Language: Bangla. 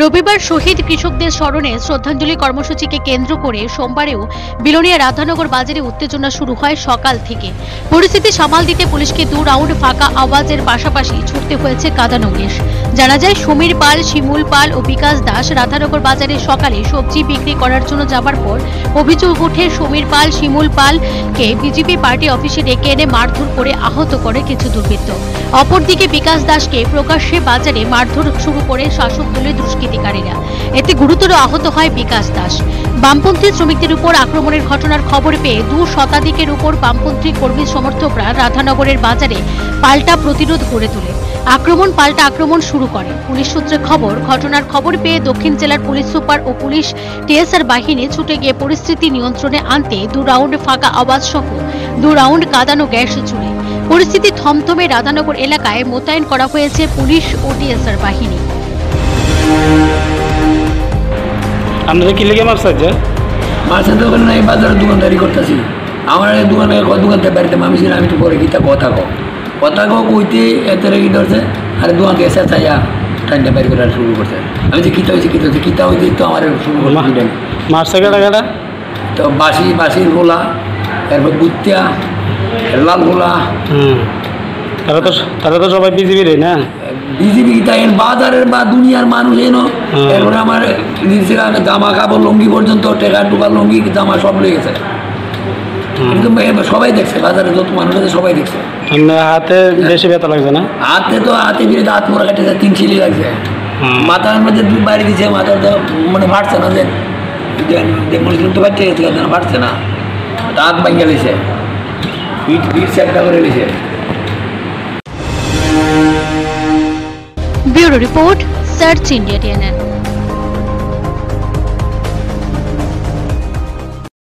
রবিবার শহীদ কৃষকদের স্মরণে শ্রদ্ধাঞ্জলি কর্মসূচিকে কেন্দ্র করে সোমবারেও বিলোনিয়া রাধানগর বাজারে উত্তেজনা শুরু হয় সকাল থেকে। পরিস্থিতি সামাল দিতে পুলিশকে দু রাউন্ড ফাঁকা আওয়াজের পাশাপাশি ছুটতে হয়েছে কাদানঙ্গেশ জানা যায়, সমীর পাল, শিমুল পাল ও বিকাশ দাস রাধানগর বাজারে সকালে সবজি বিক্রি করার জন্য যাবার পর অভিযোগ উঠে সমীর পাল, শিমুল পালকে বিজেপি পার্টি অফিসে ডেকে এনে মারধর করে আহত করে কিছু দুর্বৃত্ত। অপরদিকে বিকাশ দাসকে প্রকাশ্যে বাজারে মারধর শুরু করে শাসক দলের দুষ্কৃতিকারীরা এতে গুরুতর আহত হয় বিকাশ দাস। বামপন্থী শ্রমিকদের উপর আক্রমণের ঘটনার খবর পেয়ে দু শতাধিকের উপর বামপন্থী কর্মী সমর্থকরা রাধানগরের বাজারে পাল্টা প্রতিরোধ গড়ে তোলে। আক্রমণ পাল্টা আক্রমণ শুরু করে। পুলিশ সূত্রে খবর, ঘটনার খবর পেয়ে দক্ষিণ জেলার পুলিশ সুপার ও পুলিশ টিএসআর বাহিনী ছুটে গিয়ে পরিস্থিতি নিয়ন্ত্রণে আনতে দু রাউন্ড ফাঁকা আওয়াজ সহ দু রাউন্ড কাঁদানো গ্যাস ছুড়ে পরিস্থিতি থমথমে রাধানগর এলাকায় মোতায়েন করা হয়েছে পুলিশ ও টিএসআর বাহিনী। আপনারা কি লেগে মারছে যে মাছের দোকানে নাই বাজারে দোকানদারি করতেছি। আমার দোকানে ক দোকান থেকে বাড়িতে মামি ছিল আমি তো পরে গীতা কথা কো কথা কো কইতে এতে রেগে ধরছে? আর দোকান এসে চাইয়া ঠান্ডা বের করা শুরু করছে। আমি যে কিতা হয়েছে কিতা হয়েছে কিতা হয়েছে তো আমার শুরু করছে মারছে কেটা কেটা? তো বাসি বাসির গোলা তারপর গুত্তিয়া লাল গোলা। হুম। তারা তো তারা তো সবাই বিজেপির না? বিজেপি এর বাজারের বা দুনিয়ার মানুষ এনো। এরপরে আমার নিজের জামা কাপড় লুঙ্গি পর্যন্ত টেকা টুকা লুঙ্গি জামা সব সবাই দেখছে বাজারে যত মানুষ আছে সবাই দেখছে। হাতে বেশি ব্যথা লাগছে না? হাতে তো হাতে ফিরে হাত মোড়া কাটে তিন লাগছে। মাথার মধ্যে দুধ বাইরে দিচ্ছে মাথার তো মানে ফাটছে না যে। মনে তো বাচ্চা গেছে ফাটছে না। হাত ভাঙ্গে গেছে পিঠ করে গেছে bureau report search India T